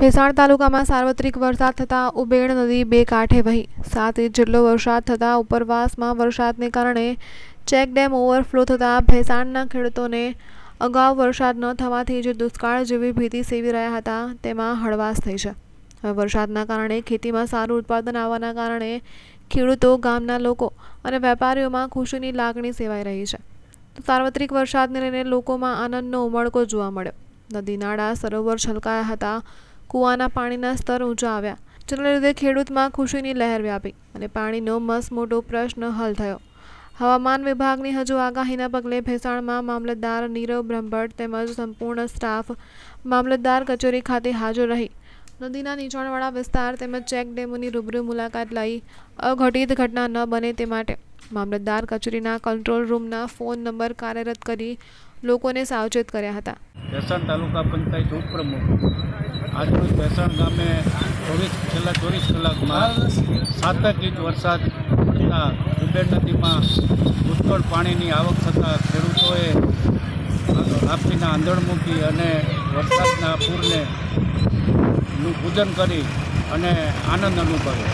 ભેસાણ તાલુકામાં સાર્વત્રિક વરસાદ થતાં ઉબેણ નદી બે કાંઠે વહી. સાત ઇંચ જેટલો વરસાદ થતાં ઉપરવાસમાં વરસાદને કારણે ચેક ડેમ ઓવરફ્લો થતાં ભેસાણના ખેડૂતોને અગાઉ વરસાદ ન થવાથી જે દુષ્કાળ જેવી ભીતિ સેવી રહ્યા હતા, તેમાં હળવાશ થઈ છે. હવે વરસાદના કારણે ખેતીમાં સારું ઉત્પાદન આવવાના કારણે ખેડૂતો, ગામના લોકો અને વેપારીઓમાં ખુશીની લાગણી સેવાઈ રહી છે. સાર્વત્રિક વરસાદને લઈને લોકોમાં આનંદનો ઉમળકો જોવા મળ્યો. નદી નાળા સરોવર છલકાયા હતા. કૂવાના પાણીના સ્તર ઊંચા આવ્યા, જેના લીધે ખેડૂતમાં ખુશીની લહેર વ્યાપી અને પાણીનો મસ મોટો પ્રશ્ન હલ થયો. હવામાન વિભાગની હજુ આગાહીના પગલે ભેસાણમાં મામલતદાર નીરવ બ્રહ્મભટ્ટ તેમજ સંપૂર્ણ સ્ટાફ મામલતદાર કચેરી ખાતે હાજર રહી. નદીના નીચાણવાળા વિસ્તાર તેમજ ચેક ડેમોની રૂબરૂ મુલાકાત લઈ અઘટિત ઘટના ન બને તે માટે મામલતદાર કચેરીના કંટ્રોલ રૂમના ફોન નંબર કાર્યરત કરી લોકોને સાવચેત કર્યા હતા. ભેસાણ તાલુકા પંચાયત ઉપપ્રમુખ આજરોજ ભેસાણ ગામે ચોવીસ છેલ્લા ચોવીસ કલાકમાં સાતક ઇંચ વરસાદ થતાં ઉબેર નદીમાં પુષ્કળ પાણીની આવક થતાં ખેડૂતોએ આપીના આંધણ મૂકી અને વરસાદના પૂરને નું પૂજન કરી અને આનંદ અનુભવ્યો.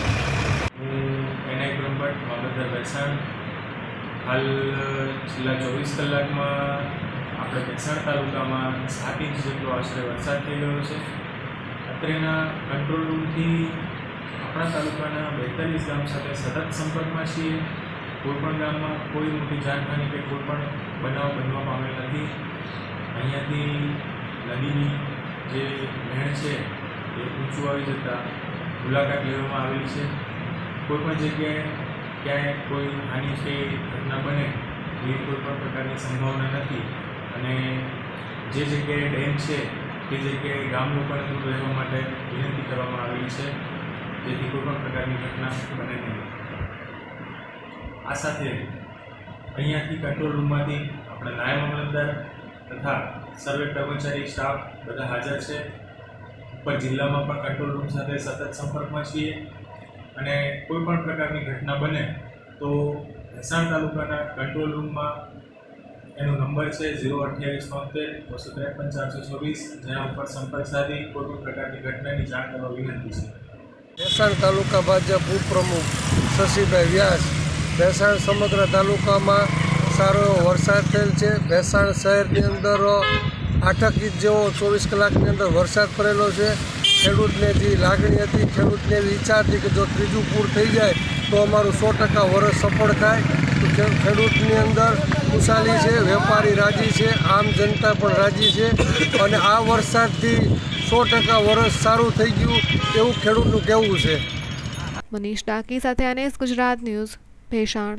વિનાયક બ્રહ્મભટ્ટ મામલતદાર ભેસાણ હાલ છેલ્લા ચોવીસ કલાકમાં આપણે ભેસાણ તાલુકામાં સાત ઇંચ જેટલો આશરે વરસાદ થઈ ગયો છે. અત્રેના કંટ્રોલ રૂમથી આપણા તાલુકાના બેતાલીસ ગામ સાથે સતત સંપર્કમાં છીએ. કોઈપણ ગામમાં કોઈ મોટી જાનહાની કે કોઈપણ બનાવ બનવા પામેલ નથી. અહીંયાથી નદીની જે નહેર છે એ ઊંચું આવી જતાં મુલાકાત લેવામાં આવેલી છે. કોઈપણ જગ્યાએ ક્યાંય કોઈ હાનિ કે ઘટના બને એવી કોઈ પણ પ્રકારની સંભાવના નથી. અને જે જગ્યાએ ડેમ છે તે જગ્યાએ ગામ લોકોને દૂર રહેવા માટે વિનંતી કરવામાં આવેલી છે. જેથી કોઈ પણ પ્રકારની ઘટના બને નહીં. આ સાથે અહીંયાથી કંટ્રોલ રૂમમાંથી આપણે નાયબ મામલતદાર તથા સર્વે કર્મચારી સ્ટાફ બધા હાજર છે. ઉપર જિલ્લામાં પણ કંટ્રોલ રૂમ સાથે સતત સંપર્કમાં છીએ. અને કોઈપણ પ્રકારની ઘટના બને તો ભેસાણ તાલુકાના કંટ્રોલ રૂમમાં એનો નંબર છે ઝીરો અઠ્યાવીસ તોતેર, બસો ત્રેપન, ચારસો ચોવીસ, જેના ઉપર સંપર્ક સાધી કોઈપણ પ્રકારની ઘટનાની જાણ કરવા વિનંતી છે. ભેસાણ તાલુકા ભાજપ ઉપપ્રમુખ શશીભાઈ વ્યાસ, ભેસાણ સમગ્ર તાલુકામાં સારો એવો વરસાદ થયેલ છે. ભેસાણ શહેરની અંદર આઠક ઇંચ જેવો ચોવીસ કલાકની અંદર વરસાદ પડેલો છે. ખેડૂતને જે લાગણી હતી, ખેડૂતને એવી ઈચ્છા હતી કે જો ત્રીજું પૂર થઈ જાય તો અમારું સો ટકા વરસ સફળ થાય. ખેડૂતની અંદર ખુશાલી છે, વેપારી રાજી છે, આમ જનતા પણ રાજી છે અને આ વરસાદથી સો ટકા વરસ સારું થઈ ગયું એવું ખેડૂતનું કહેવું છે. મનીષ ડાકી સાથે અનેસ ગુજરાત ન્યૂઝ ભેસાણ.